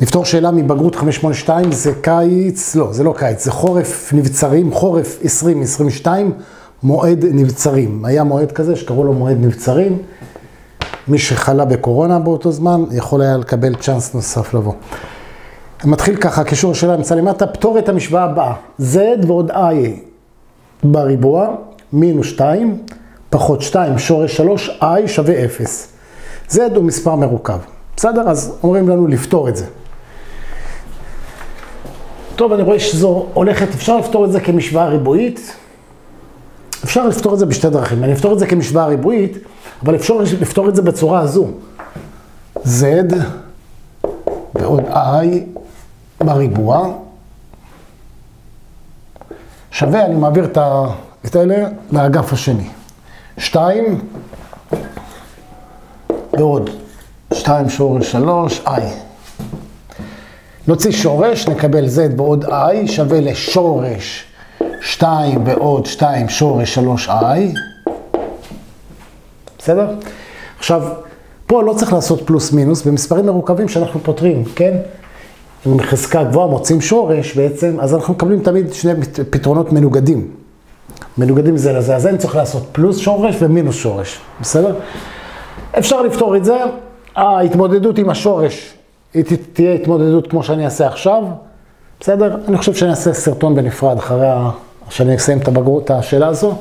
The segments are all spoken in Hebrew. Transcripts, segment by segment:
נפתור שאלה מבגרות 582, זה קיץ, לא, זה לא קיץ, זה חורף נבצרים, חורף 2022, מועד נבצרים. היה מועד כזה שקראו לו מועד נבצרים. מי שחלה בקורונה באותו זמן, יכול היה לקבל צ'אנס נוסף לבוא. מתחיל ככה, קישור שאלה נמצא למטה, פתור את המשוואה הבאה, z ועוד i בריבוע, מינוס 2, פחות 2, שורש 3, i שווה 0. z הוא מספר מרוכב. בסדר? אז אומרים לנו לפתור את זה. טוב, אני רואה שזו הולכת, אפשר לפתור את זה כמשוואה ריבועית. אפשר לפתור את זה בשתי דרכים. אני אפתור את זה כמשוואה ריבועית, אבל אפשר לפתור את זה בצורה הזו. z ועוד i בריבוע שווה, אני מעביר את האלה לאגף השני. 2 ועוד 2 שורש 3, i. נוציא שורש, נקבל z ועוד i שווה לשורש 2 ועוד 2 שורש 3i. בסדר? עכשיו, פה לא צריך לעשות פלוס מינוס, במספרים מרוכבים שאנחנו פותרים, כן? עם חזקה גבוהה מוצאים שורש בעצם, אז אנחנו מקבלים תמיד שני פתרונות מנוגדים. מנוגדים זה לזה, אז אין צריך לעשות פלוס שורש ומינוס שורש, בסדר? אפשר לפתור את זה, ההתמודדות עם השורש, תהיה התמודדות כמו שאני אעשה עכשיו, בסדר? אני חושב שאני אעשה סרטון בנפרד אחרי שאני אסיים את הבגרות, את השאלה הזו.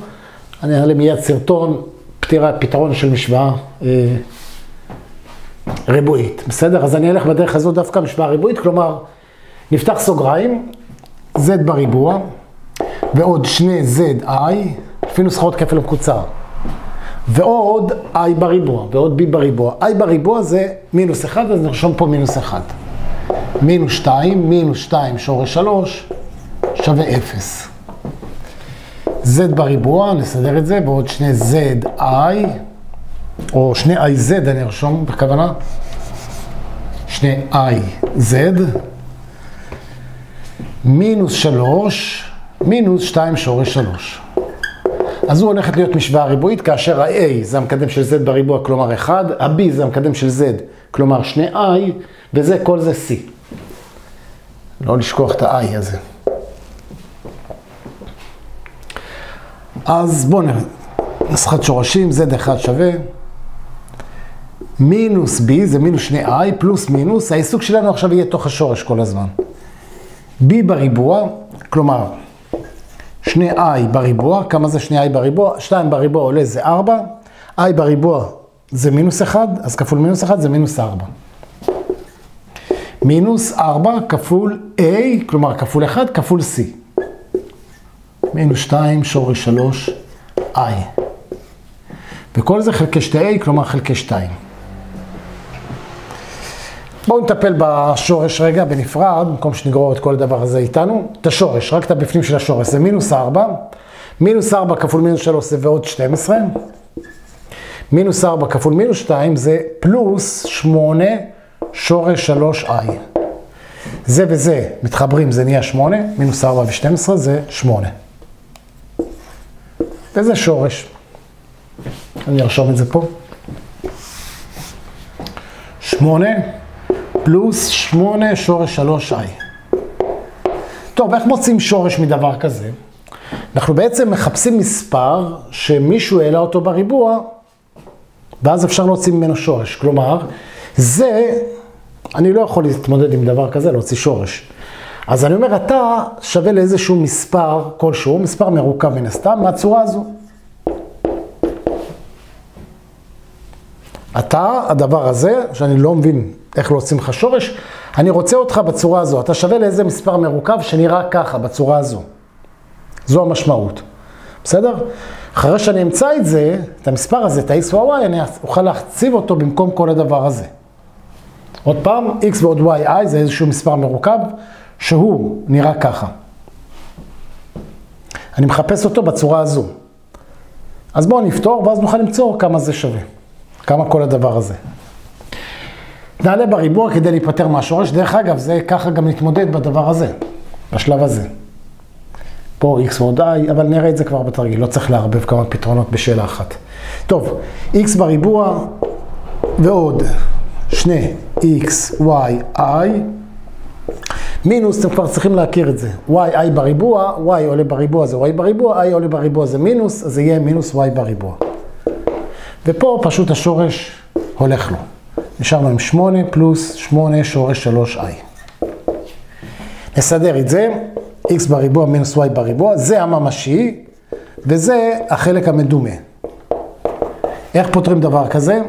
אני אעלה מיד סרטון, פתירה, פתרון של משוואה. אה, ריבועית, בסדר? אז אני אלך בדרך הזאת דווקא משוואה ריבועית, כלומר, נפתח סוגריים, z בריבוע, ועוד שני zi, לפי נוסחאות כפל מקוצר, ועוד i בריבוע, ועוד b בריבוע. i בריבוע זה מינוס 1, אז נרשום פה מינוס 1. מינוס 2, מינוס 2 שורש 3, שווה 0. z בריבוע, נסדר את זה, ועוד שני zi, או שני IZ אני ארשום בכוונה, שני IZ, מינוס שלוש, מינוס שתיים שורש שלוש. אז זו הולכת להיות משוואה ריבועית, כאשר ה-A זה המקדם של Z בריבוע, כלומר 1, ה-B זה המקדם של Z, כלומר שני I, וזה, כל זה C. לא לשכוח את ה-I הזה. אז בואו נראה, נוסחת שורשים, Z1 שווה. מינוס b זה מינוס שני i פלוס מינוס, העיסוק שלנו עכשיו יהיה תוך השורש כל הזמן. b בריבוע, כלומר, שני i בריבוע, כמה זה שני i בריבוע? 2 בריבוע עולה זה 4, i בריבוע זה מינוס 1, אז כפול מינוס 1 זה מינוס 4. מינוס 4 כפול a, כלומר כפול 1 כפול c. מינוס 2 שורש 3 i. וכל זה חלקי 2a, כלומר חלקי 2. בואו נטפל בשורש רגע בנפרד, במקום שנגרור את כל הדבר הזה איתנו. את השורש, רק את הבפנים של השורש, זה מינוס 4. מינוס 4 כפול מינוס 3 זה ועוד 12. מינוס 4 כפול מינוס 2 זה פלוס 8 שורש 3i. זה וזה מתחברים, זה נהיה 8, מינוס 4 ו-12 זה 8. וזה שורש. אני ארשום את זה פה. 8 פלוס 8 שורש 3 i. טוב, איך מוצאים שורש מדבר כזה? אנחנו בעצם מחפשים מספר שמישהו העלה אותו בריבוע, ואז אפשר להוציא ממנו שורש. כלומר, זה, אני לא יכול להתמודד עם דבר כזה, להוציא שורש. אז אני אומר, אתה שווה לאיזשהו מספר כלשהו, מספר מרוכב מן הסתם, מהצורה הזו. אתה, הדבר הזה, שאני לא מבין איך להוציא לך שורש, אני רוצה אותך בצורה הזו. אתה שווה לאיזה מספר מרוכב שנראה ככה, בצורה הזו. זו המשמעות. בסדר? אחרי שאני אמצא את זה, את המספר הזה, את ה-x וה-y, אני אוכל להציב אותו במקום כל הדבר הזה. עוד פעם, x ועוד y, i זה איזשהו מספר מרוכב, שהוא נראה ככה. אני מחפש אותו בצורה הזו. אז בואו נפתור, ואז נוכל למצוא כמה זה שווה. כמה כל הדבר הזה. נעלה בריבוע כדי להיפטר מהשורש. דרך אגב, זה ככה גם נתמודד בדבר הזה, בשלב הזה. פה x ועוד i, אבל נראה את זה כבר בתרגיל, לא צריך לערבב כמה פתרונות בשאלה אחת. טוב, x בריבוע ועוד שני x, y, i מינוס, אתם כבר צריכים להכיר את זה. y, i בריבוע, y עולה בריבוע זה y בריבוע, i עולה בריבוע זה מינוס, אז זה יהיה מינוס y בריבוע. ופה פשוט השורש הולך לו. נשארנו עם 8 פלוס 8 שורש 3i. נסדר את זה, x בריבוע מינוס y בריבוע, זה הממשי, וזה החלק המדומה. איך פותרים דבר כזה?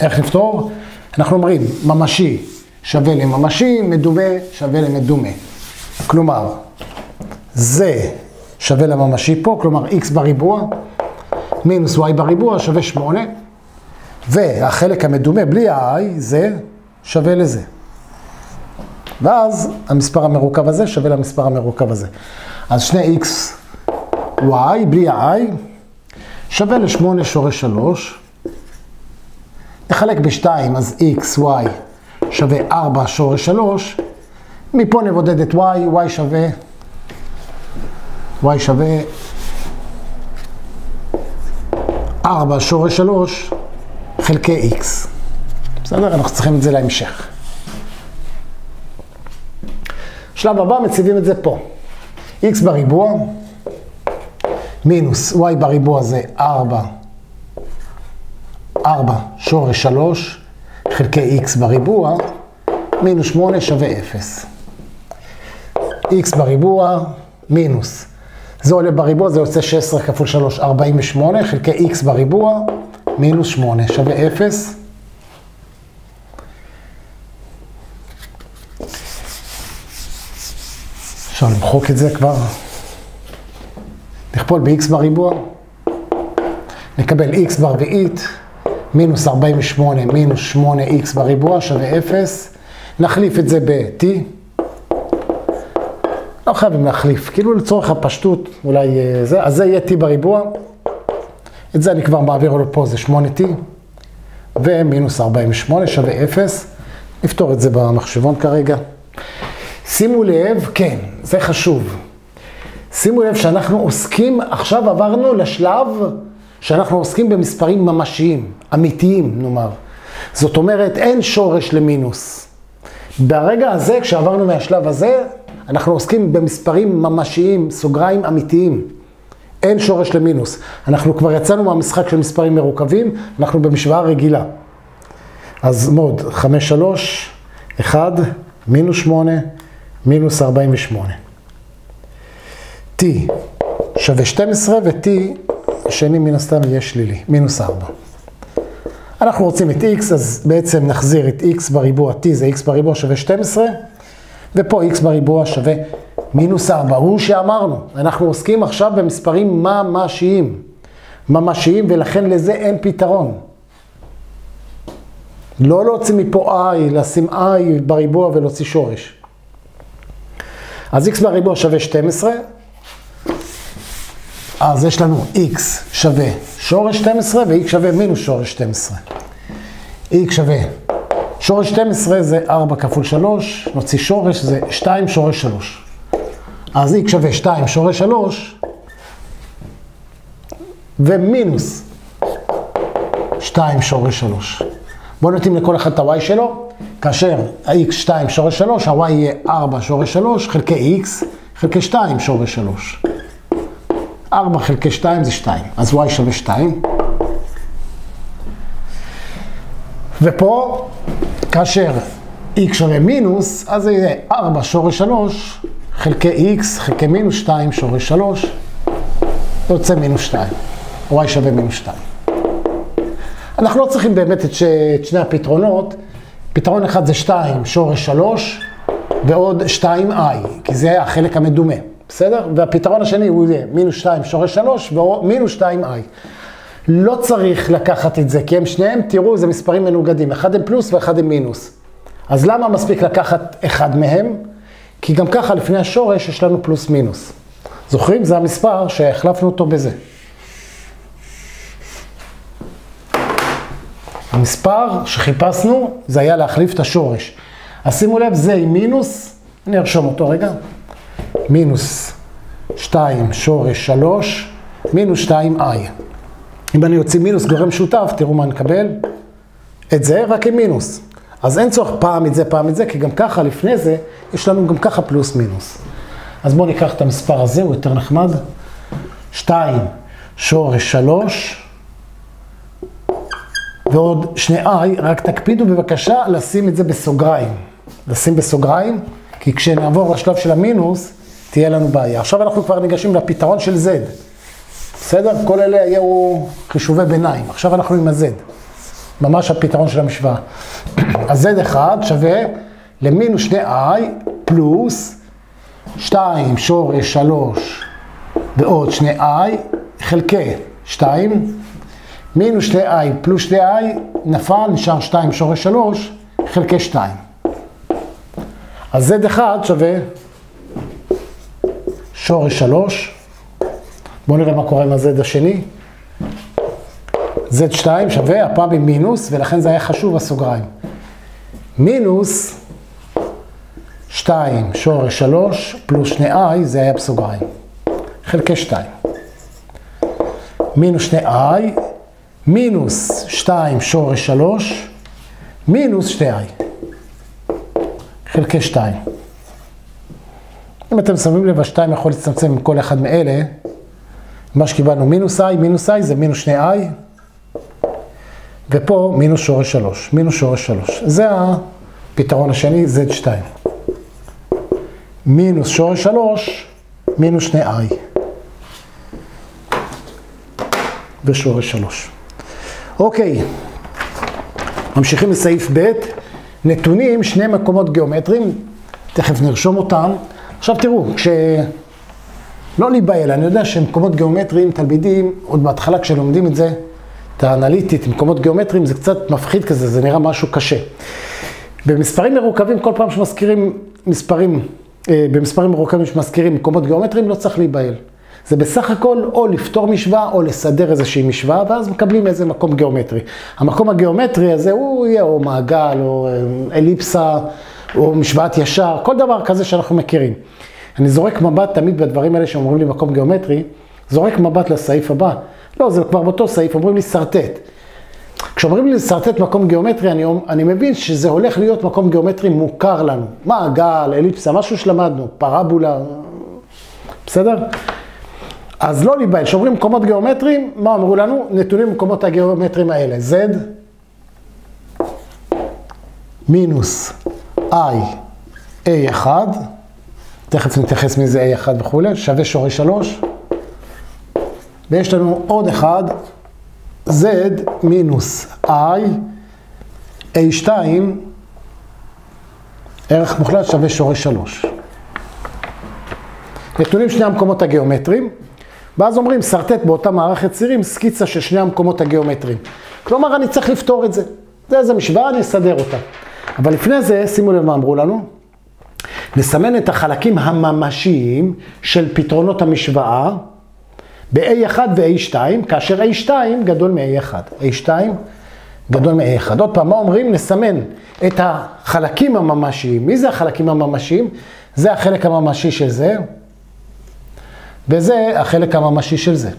איך נפתור? אנחנו אומרים, ממשי שווה לממשי, מדומה שווה למדומה. כלומר, זה שווה לממשי פה, כלומר x בריבוע, מינוס y בריבוע שווה 8, והחלק המדומה בלי ה-i זה שווה לזה. ואז המספר המרוכב הזה שווה למספר המרוכב הזה. אז שני x, y, בלי ה-i, שווה ל-8 שורש 3. נחלק ב-2, אז x, y שווה 4 שורש 3. מפה נבודד את y, y שווה, y שווה 4 שורש 3 חלקי x. בסדר? אנחנו צריכים את זה להמשך. שלב הבא, מציבים את זה פה. x בריבוע, מינוס y בריבוע זה 4, 4 שורש 3 חלקי x בריבוע, מינוס 8 שווה 0. x בריבוע, מינוס. זה עולה בריבוע, זה יוצא 16 כפול 3, 48, חלקי x בריבוע, מינוס 8 שווה 0. אפשר למחוק את זה כבר. נכפול ב-x בריבוע, נקבל x ברביעית, מינוס 48 מינוס 8x בריבוע שווה 0. נחליף את זה ב-t. לא חייבים להחליף, כאילו לצורך הפשטות, אולי זה, אז זה יהיה t בריבוע. את זה אני כבר מעביר לו פה, זה 8t. ומינוס 48 שווה 0. נפתור את זה במחשבון כרגע. שימו לב, כן, זה חשוב. שימו לב שאנחנו עוסקים, עכשיו עברנו לשלב שאנחנו עוסקים במספרים ממשיים, אמיתיים נאמר. זאת אומרת, אין שורש למינוס. ברגע הזה, כשעברנו מהשלב הזה, אנחנו עוסקים במספרים ממשיים, סוגריים אמיתיים. אין שורש למינוס. אנחנו כבר יצאנו מהמשחק של מספרים מרוכבים, אנחנו במשוואה רגילה. אז מוד 5, 3, 1, מינוס 8, מינוס 48. t שווה 12 ו-t השני מן הסתם יהיה שלילי, מינוס 4. אנחנו רוצים את x, אז בעצם נחזיר את x בריבוע, t זה x בריבוע שווה 12, ופה x בריבוע שווה מינוס 4. הוא שאמרנו, אנחנו עוסקים עכשיו במספרים ממשיים. ממשיים, ולכן לזה אין פתרון. לא להוציא מפה i, לשים i בריבוע ולהוציא שורש. אז x בריבוע שווה 12, אז יש לנו x שווה שורש 12 ו-x שווה מינוס שורש 12. x שווה שורש 12 זה 4 כפול 3, נוציא שורש זה 2 שורש 3. אז x שווה 2 שורש 3 ומינוס 2 שורש 3. בואו נותנים לכל אחד את ה-y שלו, כאשר ה-x 2 שורש 3, ה-y יהיה 4 שורש 3 חלקי x חלקי 2 שורש 3. 4 חלקי 2 זה 2, אז y שווה 2. ופה, כאשר x שווה מינוס, אז זה יהיה 4 שורש 3 חלקי x חלקי מינוס 2 שורש 3, זה יוצא מינוס 2, y שווה מינוס 2. אנחנו לא צריכים באמת את, ש... את שני הפתרונות, פתרון אחד זה 2 שורש 3 ועוד 2i, כי זה החלק המדומה. בסדר? והפתרון השני הוא יהיה מינוס 2 שורש 3 ומינוס 2i. לא צריך לקחת את זה, כי הם שניהם, תראו, זה מספרים מנוגדים. אחד הם פלוס ואחד הם מינוס. אז למה מספיק לקחת אחד מהם? כי גם ככה לפני השורש יש לנו פלוס מינוס. זוכרים? זה המספר שהחלפנו אותו בזה. המספר שחיפשנו זה היה להחליף את השורש. אז שימו לב, זה עם מינוס, אני ארשום אותו רגע. מינוס 2 שורש 3, מינוס 2i. אם אני אוציא מינוס גורם שותף, תראו מה נקבל. את זה רק עם מינוס. אז אין צורך פעם את זה, פעם את זה, כי גם ככה, לפני זה, יש לנו גם ככה פלוס מינוס. אז בואו ניקח את המספר הזה, הוא יותר נחמד. 2 שורש 3, ועוד שני i, רק תקפידו בבקשה לשים את זה בסוגריים. לשים בסוגריים, כי כשנעבור לשלב של המינוס, תהיה לנו בעיה. עכשיו אנחנו כבר ניגשים לפתרון של z. בסדר? כל אלה היו חישובי ביניים. עכשיו אנחנו עם ה-z. ממש הפתרון של המשוואה. אז z1 שווה למינוס 2i פלוס 2 שורש 3 ועוד 2i חלקי 2 מינוס 2i פלוס 2i נפל, נשאר 2 שורש 3 חלקי 2. אז z1 שווה שורש 3. בואו נראה מה קורה עם ה-z השני. Z2 שווה, הפעם עם מינוס, ולכן זה היה חשוב בסוגריים. מינוס 2 שורש 3 פלוס 2i, זה היה בסוגריים. חלקי 2. מינוס 2i, מינוס 2 שורש 3, מינוס 2i. חלקי 2. אם אתם שמים לב, ה-2 יכול להצטמצם עם כל אחד מאלה. מה שקיבלנו מינוס i, מינוס i זה מינוס 2i. ופה מינוס שורש 3, מינוס שורש 3. זה הפתרון השני, z2. מינוס שורש 3, מינוס 2i. ושורש 3. אוקיי, ממשיכים לסעיף ב', נתונים, שני מקומות גיאומטריים, תכף נרשום אותם. עכשיו תראו, כש... לא להיבהל, אני יודע שמקומות גיאומטריים, תלמידים, עוד בהתחלה כשלומדים את זה, האנליטית, מקומות גיאומטריים, זה קצת מפחיד כזה, זה נראה משהו קשה. במספרים מרוכבים, כל פעם שמזכירים מספרים, אה, במספרים מרוכבים שמזכירים מקומות גיאומטריים, לא צריך להיבהל. זה בסך הכל או לפתור משוואה או לסדר איזושהי משוואה, ואז מקבלים איזה מקום גיאומטרי. המקום הגיאומטרי הזה הוא יהיה או מעגל, או אה, אליפסה, או משוואת ישר, כל דבר כזה שאנחנו מכירים. אני זורק מבט תמיד בדברים האלה שאומרים לי מקום גיאומטרי, זורק מבט לסעיף הבא. לא, זה כבר באותו סעיף, אומרים לי שרטט. כשאומרים לי לשרטט מקום גיאומטרי, אני, אני מבין שזה הולך להיות מקום גיאומטרי מוכר לנו. מעגל, אליפסה, משהו שלמדנו, פרבולה, בסדר? אז לא להיבהל, כשאומרים מקומות גיאומטריים, מה אמרו לנו? נתונים במקומות הגיאומטריים האלה, z מינוס i a1, תכף נתייחס מי זה a1 וכולי, שווה שורש 3, ויש לנו עוד אחד, z מינוס i a2, ערך מוחלט שווה שורש 3. נתונים שני המקומות הגיאומטריים. ואז אומרים, שרטט באותה מערכת צירים סקיצה של שני המקומות הגיאומטריים. כלומר, אני צריך לפתור את זה. זה איזה משוואה, אני אסדר אותה. אבל לפני זה, שימו לב מה אמרו לנו. נסמן את החלקים הממשיים של פתרונות המשוואה ב-A1 ו-A2, כאשר A2 גדול מ-A1. A2 גדול מ-A1. עוד פעם, מה אומרים? נסמן את החלקים הממשיים. מי זה החלקים הממשיים? זה החלק הממשי של זה. וזה החלק הממשי של זה.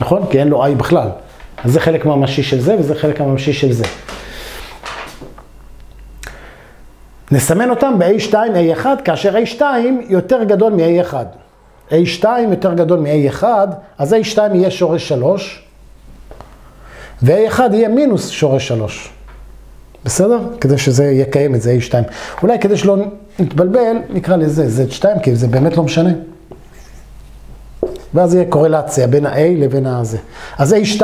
נכון? כי אין לו i בכלל. אז זה חלק ממשי של זה, וזה חלק הממשי של זה. נסמן אותם ב-A2, A1, כאשר A2 יותר גדול מ-A1. A2 יותר גדול מ-A1, אז A2 יהיה שורש 3, ו-A1 יהיה מינוס שורש 3. בסדר? כדי שזה יקיים את זה A2. אולי כדי שלא נתבלבל, נקרא לזה Z2, כי זה באמת לא משנה. ואז יהיה קורלציה בין ה-A לבין ה-זה. אז A2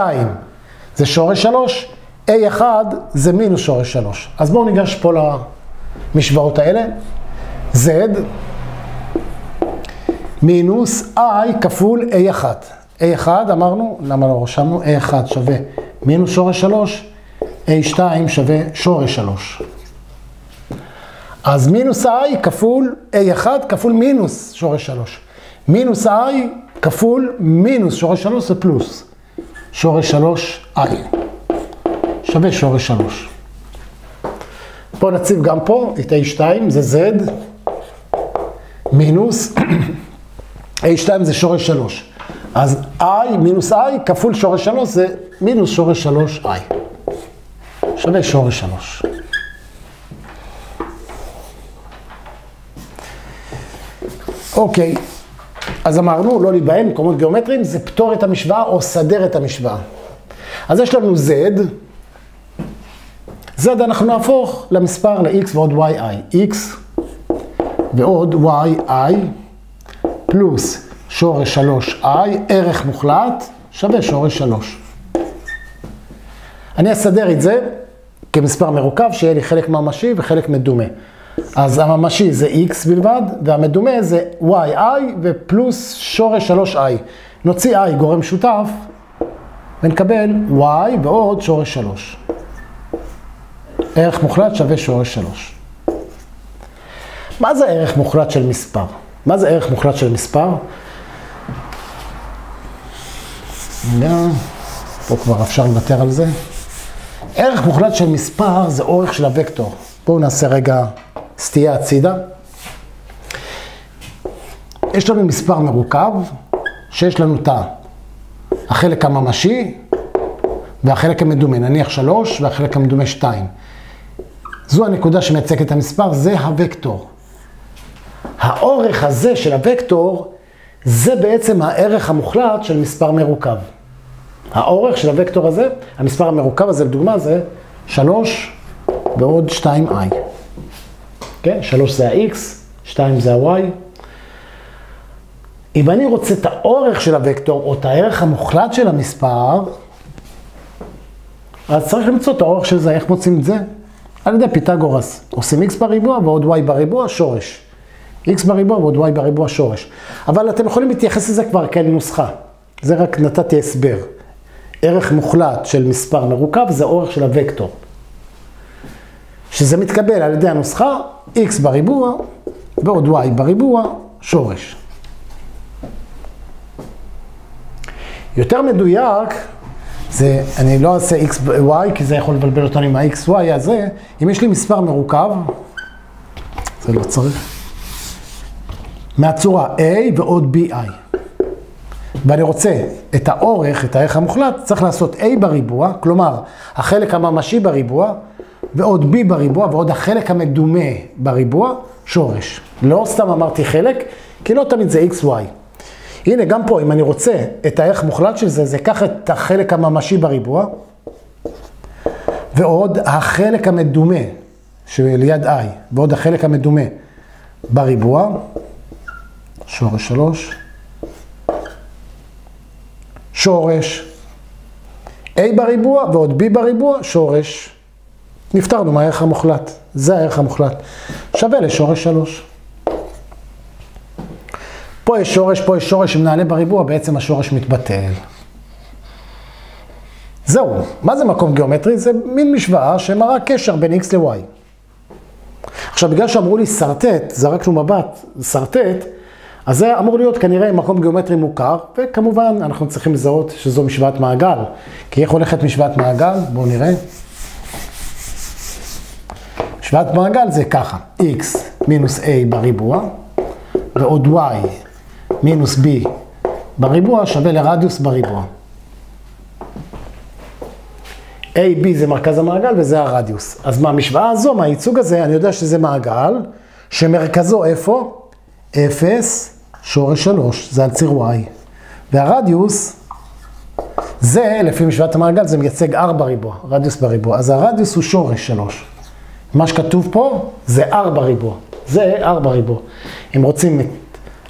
זה שורש 3, A1 זה מינוס שורש 3. אז בואו ניגש פה למשוואות האלה. Z מינוס I כפול A1. A1 אמרנו, למה לא רשמנו? A1 שווה מינוס שורש 3, A2 שווה שורש 3. אז מינוס I כפול A1 כפול מינוס שורש 3. מינוס I כפול מינוס שורש 3 זה פלוס. שורש 3 i. שווה שורש 3. בואו נציב גם פה את a2, זה z, מינוס, A2 זה שורש 3. אז I מינוס I כפול שורש 3 זה מינוס שורש 3 I. שווה שורש 3. אוקיי, אז אמרנו, לא להיבהל, מקומות גיאומטריים, זה פתור את המשוואה או סדר את המשוואה. אז יש לנו Z, Z אנחנו נהפוך למספר ל-X ועוד YI, X ועוד YI. פלוס שורש 3i, ערך מוחלט, שווה שורש 3. אני אסדר את זה כמספר מרוכב, שיהיה לי חלק ממשי וחלק מדומה. אז הממשי זה x בלבד, והמדומה זה yi ופלוס שורש 3i. נוציא i גורם שותף, ונקבל y ועוד שורש 3. ערך מוחלט שווה שורש 3. מה זה ערך מוחלט של מספר? מה זה ערך מוחלט של מספר? פה כבר אפשר לוותר על זה. ערך מוחלט של מספר זה אורך של הוקטור. בואו נעשה רגע סטייה הצידה. יש לנו מספר מרוכב, שיש לנו את החלק הממשי והחלק המדומה, נניח 3 והחלק המדומה 2. זו הנקודה שמייצגת את המספר, זה הוקטור. האורך הזה של הוקטור, זה בעצם הערך המוחלט של מספר מרוכב. האורך של הוקטור הזה, המספר המרוכב הזה, לדוגמה, זה 3 ועוד 2i. כן? 3 זה ה-x, 2 זה ה-y. אם אני רוצה את האורך של הוקטור, או את הערך המוחלט של המספר, אז צריך למצוא את האורך של זה, איך מוצאים את זה? על ידי פיתגורס. עושים x בריבוע ועוד y בריבוע, שורש. X בריבוע ועוד y בריבוע, שורש. אבל אתם יכולים להתייחס לזה כבר כאל נוסחה. זה רק נתתי הסבר. ערך מוחלט של מספר מרוכב זה אורך של הוקטור. שזה מתקבל על ידי הנוסחה x בריבוע ועוד y בריבוע, שורש. יותר מדויק, זה, אני לא אעשה x y, כי זה יכול לבלבל אותנו עם ה-xy הזה, אם יש לי מספר מרוכב, זה לא צריך, מהצורה a ועוד bi. ואני רוצה את האורך, את הערך המוחלט, צריך לעשות a בריבוע, כלומר, החלק הממשי בריבוע, ועוד b בריבוע, ועוד החלק המדומה בריבוע, שורש. לא סתם אמרתי חלק, כי לא תמיד זה xy. הנה, גם פה, אם אני רוצה את הערך מוחלט של זה, זה קח את החלק הממשי בריבוע, ועוד החלק המדומה שליד i, ועוד החלק המדומה בריבוע, שורש שלוש. שורש, a בריבוע ועוד b בריבוע, שורש. נפטרנו מהערך המוחלט, זה הערך המוחלט. שווה לשורש שלוש. פה יש שורש, פה יש שורש, אם נעלה בריבוע, בעצם השורש מתבטל. זהו, מה זה מקום גיאומטרי? זה מין משוואה שמראה קשר בין x ל-y. עכשיו, בגלל שאמרו לי שרטט, זרקנו מבט, שרטט, אז זה אמור להיות כנראה מקום גיאומטרי מוכר, וכמובן אנחנו צריכים לזהות שזו משוואת מעגל. כי איך הולכת משוואת מעגל? בואו נראה. משוואת מעגל זה ככה, x מינוס a בריבוע, ועוד y מינוס b בריבוע שווה לרדיוס בריבוע. AB זה מרכז המעגל וזה הרדיוס. אז מהמשוואה הזו, מהייצוג הזה, אני יודע שזה מעגל, שמרכזו איפה? 0 שורש 3, זה על ציר y. והרדיוס, זה, לפי משוואת המעגל, זה מייצג r בריבוע, רדיוס בריבוע. אז הרדיוס הוא שורש 3. מה שכתוב פה זה r בריבוע. זה r בריבוע. אם רוצים את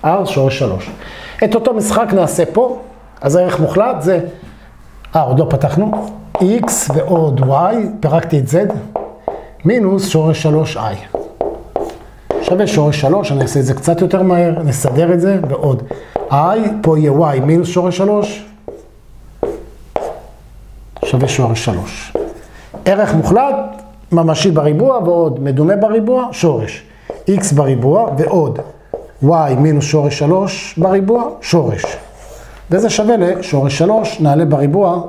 r, שורש 3. את אותו משחק נעשה פה, אז הערך מוחלט זה, אה, עוד לא פתחנו, x ועוד y, פירקתי את z, מינוס שורש 3i. שווה שורש 3, אני אעשה את זה קצת יותר מהר, נסדר את זה, ועוד i, פה יהיה y מינוס שורש 3, שווה שורש 3. ערך מוחלט, ממשי בריבוע ועוד מדומה בריבוע, שורש. x בריבוע ועוד y מינוס שורש 3 בריבוע, שורש. וזה שווה לשורש 3, נעלה בריבוע,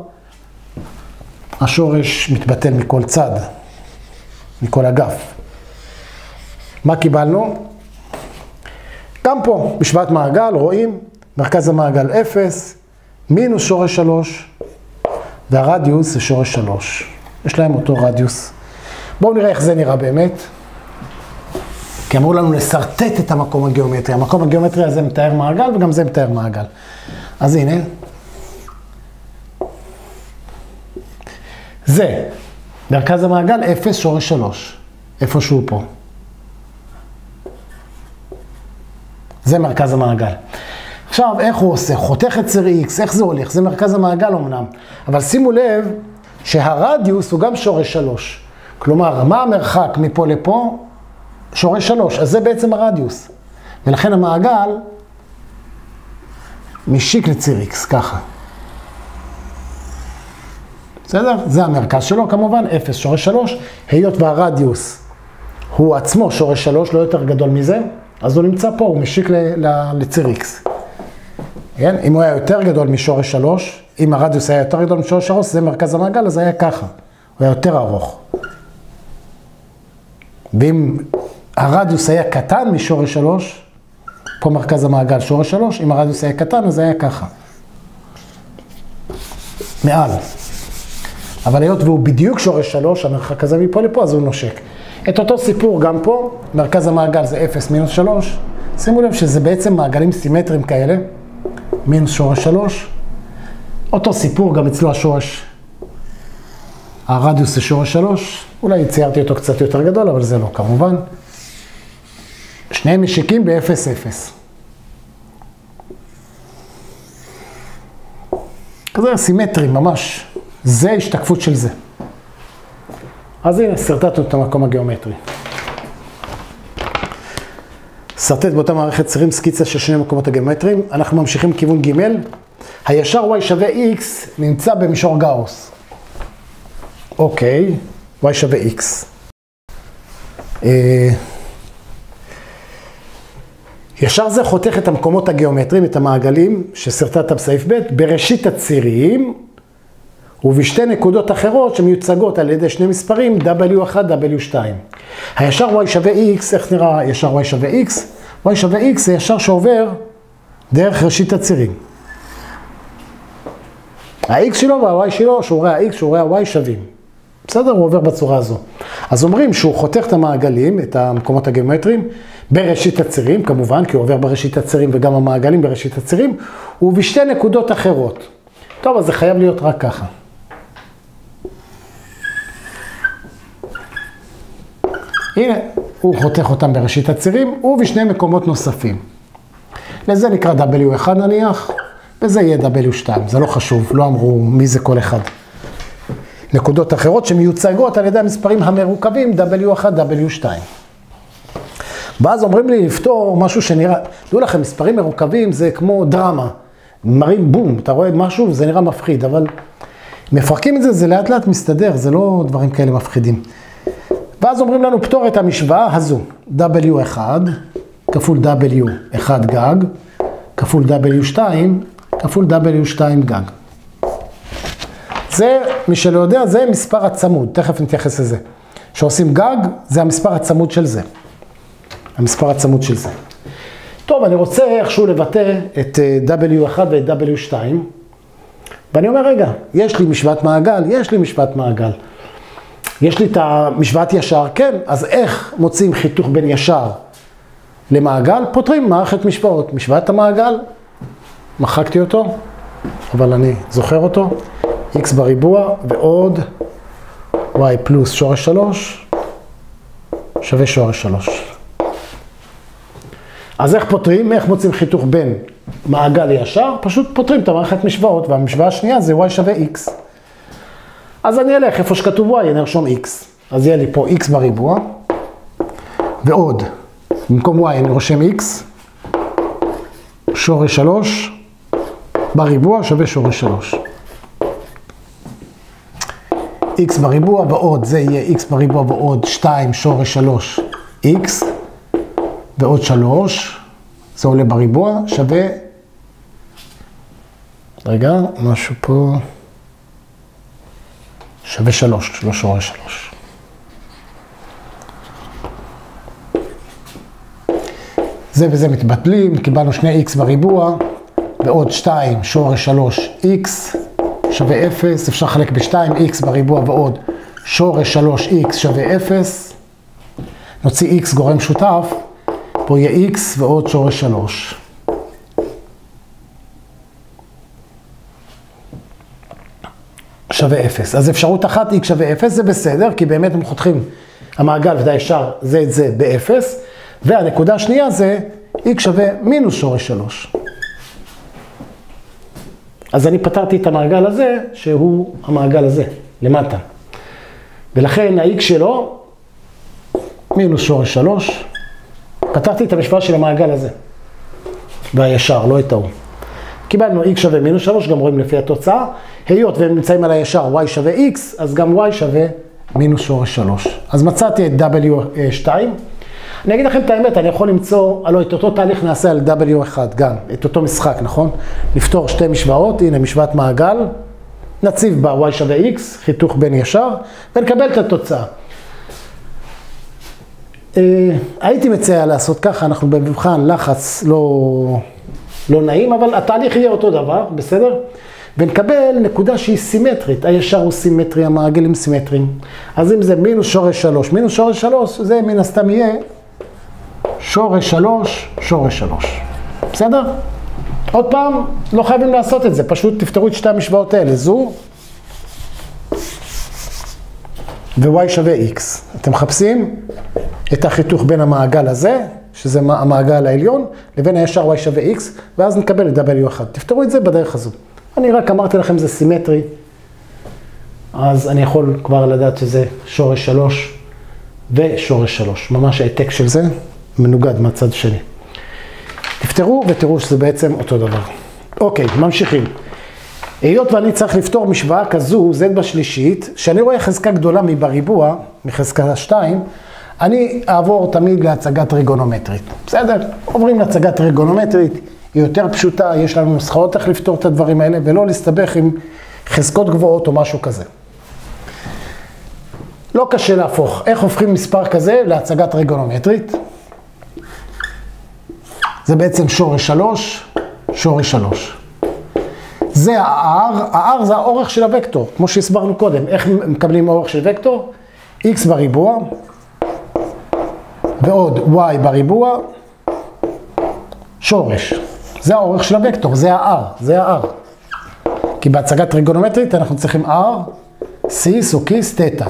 השורש מתבטל מכל צד, מכל אגף. מה קיבלנו? גם פה, בשבט מעגל, רואים, מרכז המעגל 0, מינוס שורש 3, והרדיוס זה שורש 3. יש להם אותו רדיוס. בואו נראה איך זה נראה באמת. כי אמרו לנו לשרטט את המקום הגיאומטרי. המקום הגיאומטרי הזה מתאר מעגל וגם זה מתאר מעגל. אז הנה. זה, מרכז המעגל 0 שורש 3, איפשהו פה. זה מרכז המעגל. עכשיו, איך הוא עושה? חותך את ציר X, איך זה הולך? זה מרכז המעגל אמנם. אבל שימו לב שהרדיוס הוא גם שורש 3. כלומר, מה המרחק מפה לפה? שורש 3. אז זה בעצם הרדיוס. ולכן המעגל משיק לציר X, ככה. בסדר? זה המרכז שלו כמובן, 0 שורש 3, היות והרדיוס הוא עצמו שורש 3, לא יותר גדול מזה, אז הוא נמצא פה, הוא משיק לציר X. כן? אם הוא היה יותר גדול משורש 3, אם הרדיוס היה יותר גדול משורש 3, זה מרכז המעגל, אז היה ככה. הוא היה יותר ארוך. ואם הרדיוס היה קטן משורש 3, פה מרכז המעגל שורש 3, אם הרדיוס היה קטן, אז היה ככה. מעל. אבל היות והוא בדיוק שורש 3, המרחק הזה מפה לפה, אז הוא נושק. את אותו סיפור גם פה, מרכז המעגל זה 0 מינוס 3. שימו לב שזה בעצם מעגלים סימטריים כאלה, מינוס שורש 3. אותו סיפור, גם אצלו השורש, הרדיוס זה שורש 3. אולי ציירתי אותו קצת יותר גדול, אבל זה לא כמובן. שניהם משיקים ב-0-0. כזה סימטרי ממש. זה השתקפות של זה. אז הנה, שרטטנו את המקום הגיאומטרי. שרטט באותה מערכת צירים סקיצה של שני מקומות הגיאומטריים. אנחנו ממשיכים לכיוון ג' הישר y שווה x נמצא במישור גאוס. אוקיי, y שווה x. אה, ישר זה חותך את המקומות הגיאומטריים, את המעגלים ששרטטת בסעיף ב', בראשית הצירים ובשתי נקודות אחרות שמיוצגות על ידי שני מספרים W1, W2. הישר y שווה x, איך נראה ישר y שווה x? y שווה x זה ישר שעובר דרך ראשית הצירים. ה-x שלו וה-y שלו, שיעורי ה-x, שיעורי ה-y שווים. בסדר? הוא עובר בצורה הזו. אז אומרים שהוא חותך את המעגלים, את המקומות הגיאומטריים, בראשית הצירים, כמובן, כי הוא עובר בראשית הצירים וגם המעגלים בראשית הצירים, ובשתי נקודות אחרות. טוב, אז זה חייב להיות רק ככה. הנה, הוא חותך אותם בראשית הצירים ובשני מקומות נוספים. לזה נקרא W1 נניח, וזה יהיה W2, זה לא חשוב, לא אמרו מי זה כל אחד. נקודות אחרות שמיוצגות על ידי המספרים המרוכבים W1, W2. ואז אומרים לי לפתור משהו שנראה, דעו לכם, מספרים מרוכבים זה כמו דרמה. מראים בום, אתה רואה משהו וזה נראה מפחיד, אבל מפרקים את זה, זה לאט לאט מסתדר, זה לא דברים כאלה מפחידים. ואז אומרים לנו פתור את המשוואה הזו, W1 כפול W1 גג, כפול W2, כפול W2 גג. זה, מי שלא יודע, זה מספר הצמוד, תכף נתייחס לזה. כשעושים גג, זה המספר הצמוד של זה. המספר הצמוד של זה. טוב, אני רוצה איכשהו לבטא את אה, W1 ואת W2, ואני אומר, רגע, יש לי משוואת מעגל, יש לי משוואת מעגל. יש לי את המשוואת ישר, כן, אז איך מוצאים חיתוך בין ישר למעגל? פותרים מערכת משוואות. משוואת המעגל, מחקתי אותו, אבל אני זוכר אותו, x בריבוע ועוד y פלוס שורש 3 שווה שורש 3. אז איך פותרים? איך מוצאים חיתוך בין מעגל לישר? פשוט פותרים את המערכת משוואות, והמשוואה השנייה זה y שווה x. אז אני אלך איפה שכתוב y, אני ארשום x. אז יהיה לי פה x בריבוע, ועוד, במקום y אני רושם x, שורש 3 בריבוע שווה שורש 3. x בריבוע ועוד, זה יהיה x בריבוע ועוד 2 שורש 3 x ועוד 3, זה עולה בריבוע, שווה, רגע, משהו פה, שווה 3, לא שורש 3. זה וזה מתבטלים, קיבלנו שני x בריבוע ועוד 2 שורש 3x שווה 0, אפשר לחלק ב-2, x בריבוע ועוד שורש 3x שווה 0. נוציא x גורם שותף, פה יהיה x ועוד שורש 3. שווה 0. אז אפשרות אחת x שווה 0 זה בסדר, כי באמת הם חותכים המעגל ודי ישר זה את זה ב-0, והנקודה השנייה זה x שווה מינוס שורש 3. אז אני פתרתי את המעגל הזה, שהוא המעגל הזה, למטה. ולכן ה-x שלו, מינוס שורש 3, פתרתי את המשוואה של המעגל הזה. והישר, לא את ההוא. קיבלנו x שווה מינוס 3, גם רואים לפי התוצאה. היות והם נמצאים על הישר y שווה x, אז גם y שווה מינוס שורש 3. אז מצאתי את w2. אני אגיד לכם את האמת, אני יכול למצוא, הלוא את אותו תהליך נעשה על W1 גם, את אותו משחק, נכון? לפתור שתי משוואות, הנה משוואת מעגל, נציב בה y שווה x, חיתוך בין ישר, ונקבל את התוצאה. אה, הייתי מציע לעשות ככה, אנחנו במבחן לחץ לא, לא נעים, אבל התהליך יהיה אותו דבר, בסדר? ונקבל נקודה שהיא סימטרית, הישר הוא סימטרי, המעגלים סימטריים. אז אם זה מינוס שורש 3, מינוס שורש 3, זה מן הסתם יהיה שורש 3, שורש 3. בסדר? עוד פעם, לא חייבים לעשות את זה, פשוט תפתרו את שתי המשוואות האלה, זו ו-y שווה x. אתם מחפשים את החיתוך בין המעגל הזה, שזה המעגל העליון, לבין הישר y שווה x, ואז נקבל את w1. תפתרו את זה בדרך הזו. אני רק אמרתי לכם זה סימטרי, אז אני יכול כבר לדעת שזה שורש 3 ושורש 3, ממש העתק של זה. מנוגד מהצד שני. תפתרו ותראו שזה בעצם אותו דבר. אוקיי, ממשיכים. היות ואני צריך לפתור משוואה כזו, z בשלישית, שאני רואה חזקה גדולה מבריבוע, מחזקה 2, אני אעבור תמיד להצגה טריגונומטרית. בסדר? עוברים להצגה טריגונומטרית, היא יותר פשוטה, יש לנו נוסחאות איך לפתור את הדברים האלה, ולא להסתבך עם חזקות גבוהות או משהו כזה. לא קשה להפוך. איך הופכים מספר כזה להצגה טריגונומטרית? זה בעצם שורש שלוש, שורש שלוש. זה ה-R, ה-R זה האורך של הוקטור, כמו שהסברנו קודם. איך מקבלים אורך של וקטור? X בריבוע, ועוד Y בריבוע, שורש. זה האורך של הוקטור, זה ה-R, זה ה-R. כי בהצגה טריגונומטרית אנחנו צריכים R, סיס או כיס, תטא.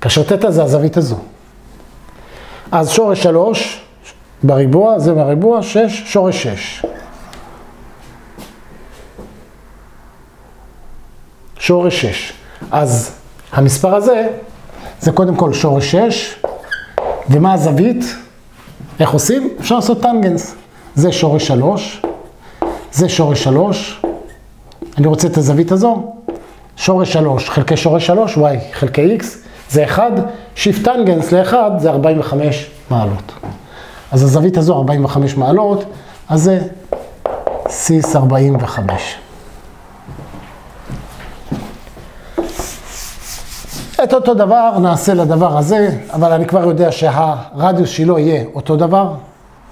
כאשר תטא זה הזווית הזו. אז שורש שלוש, בריבוע, זה בריבוע, 6, שורש 6. שורש 6. אז המספר הזה, זה קודם כל שורש 6, ומה הזווית? איך עושים? אפשר לעשות טנגנס. זה שורש 3, זה שורש 3, אני רוצה את הזווית הזו, שורש 3 חלקי שורש 3, y חלקי x, זה 1, שיפט טנגנס ל-1 זה 45 מעלות. אז הזווית הזו 45 מעלות, אז זה סיס 45. את אותו דבר נעשה לדבר הזה, אבל אני כבר יודע שהרדיוס שלו יהיה אותו דבר,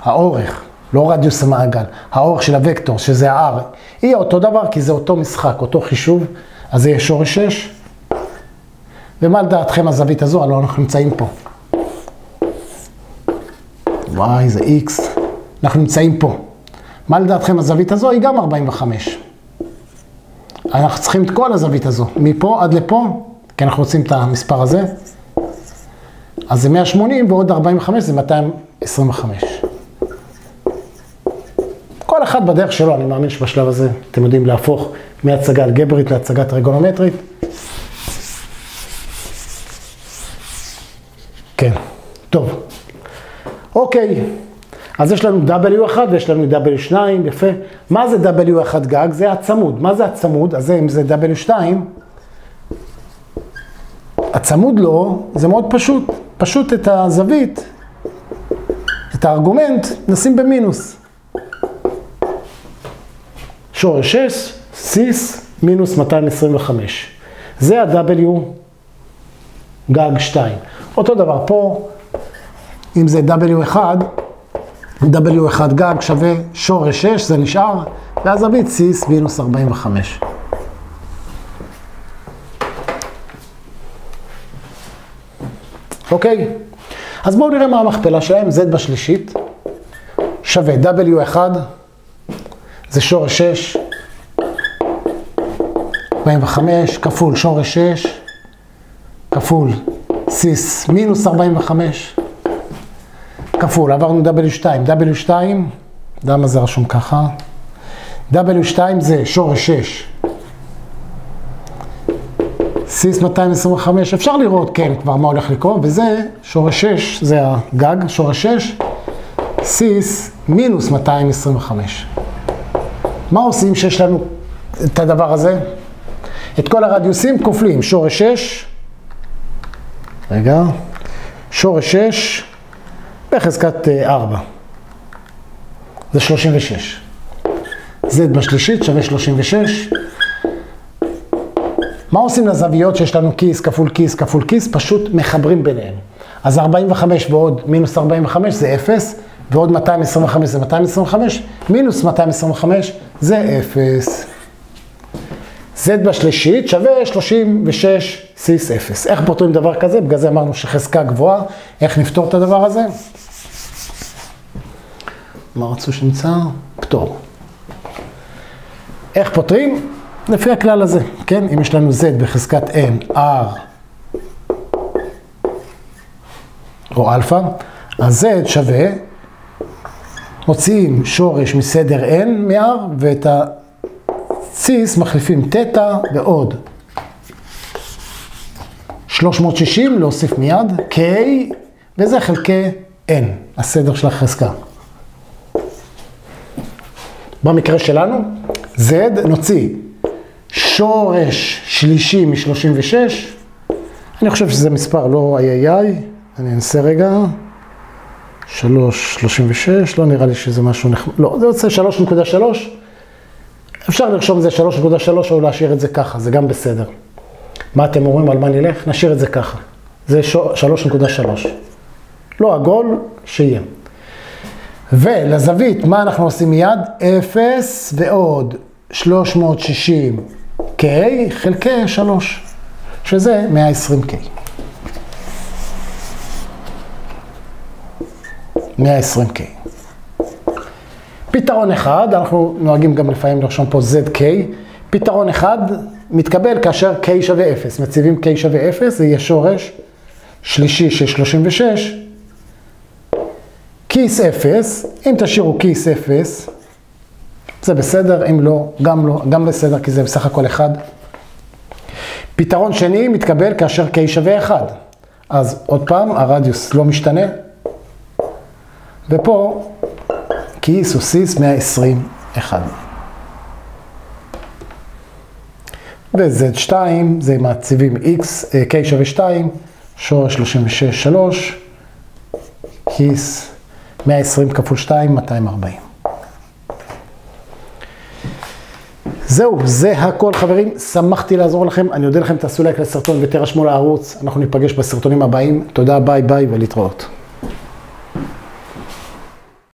האורך, לא רדיוס המעגל, האורך של הוקטור, שזה ה-R, יהיה אותו דבר כי זה אותו משחק, אותו חישוב, אז זה יהיה שורש 6. ומה לדעתכם הזווית הזו? הלוא אנחנו נמצאים פה. y זה x, אנחנו נמצאים פה. מה לדעתכם הזווית הזו? היא גם 45. אנחנו צריכים את כל הזווית הזו, מפה עד לפה, כי אנחנו רוצים את המספר הזה. אז זה 180 ועוד 45 זה 225. כל אחד בדרך שלו, אני מאמין שבשלב הזה אתם יודעים להפוך מהצגה אלגברית להצגה טריגונומטרית. כן, טוב. אוקיי, אז יש לנו W1 ויש לנו W2, יפה. מה זה W1 גג? זה הצמוד. מה זה הצמוד? אז אם זה W2, הצמוד לו זה מאוד פשוט. פשוט את הזווית, את הארגומנט, נשים במינוס. שורש 6, סיס, מינוס 225. זה ה-W גג 2. אותו דבר פה, אם זה W1, W1 גג שווה שורש 6, זה נשאר, ואז הביט סיס מינוס 45. אוקיי? אז בואו נראה מה המכפלה שלהם, z בשלישית שווה w1, זה שורש 6, 45 כפול שורש 6, כפול סיס מינוס 45, כפול, עברנו w2, w2, למה זה רשום ככה? w2 זה שורש 6. סיס 225, אפשר לראות, כן, כבר מה הולך לקרות, וזה שורש 6, זה הגג, שורש 6, סיס מינוס 225. מה עושים שיש לנו את הדבר הזה? את כל הרדיוסים כופלים, שורש 6, רגע, שורש 6 בחזקת 4, זה 36. z בשלישית שווה 36. מה עושים לזוויות שיש לנו כיס כפול כיס כפול כיס? פשוט מחברים ביניהם. אז 45 ועוד מינוס 45 זה 0, ועוד 225 זה 225, מינוס 225 זה 0. z בשלישית שווה 36 סיס 0. איך פותרים דבר כזה? בגלל זה אמרנו שחזקה גבוהה. איך נפתור את הדבר הזה? מה רצו שנמצא? פתור. איך פותרים? לפי הכלל הזה, כן? אם יש לנו z בחזקת n, r או אלפא, אז z שווה, מוציאים שורש מסדר n מ-r, ואת ה cis מחליפים תטא ועוד 360, להוסיף מיד, k, וזה חלקי n, הסדר של החזקה. במקרה שלנו, z נוציא שורש שלישי מ-36, אני חושב שזה מספר לא איי איי איי, אני אנסה רגע, 3.36, לא נראה לי שזה משהו נחמד, לא, זה יוצא 3.3, אפשר לרשום את זה 3.3 או להשאיר את זה ככה, זה גם בסדר. מה אתם אומרים, על מה נלך? נשאיר את זה ככה, זה 3.3. לא עגול, שיהיה. ולזווית, מה אנחנו עושים מיד? 0 ועוד 360 K חלקי 3, שזה 120K. 120K. פתרון אחד, אנחנו נוהגים גם לפעמים לרשום פה ZK, פתרון אחד מתקבל כאשר K שווה 0, מציבים K שווה 0, זה יהיה שורש שלישי של 36, כיס 0, אם תשאירו כיס 0, זה בסדר, אם לא, גם לא, גם בסדר, כי זה בסך הכל 1. פתרון שני מתקבל כאשר K שווה 1. אז עוד פעם, הרדיוס לא משתנה, ופה כיס או סיס 121. ו-Z2 זה מעציבים X, K שווה 2, שורש 36, 3, cis 120 כפול 2, 240. זהו, זה הכל חברים, שמחתי לעזור לכם, אני אודה לכם, תעשו לייק לסרטון ותרשמו לערוץ, אנחנו ניפגש בסרטונים הבאים, תודה, ביי ביי ולהתראות.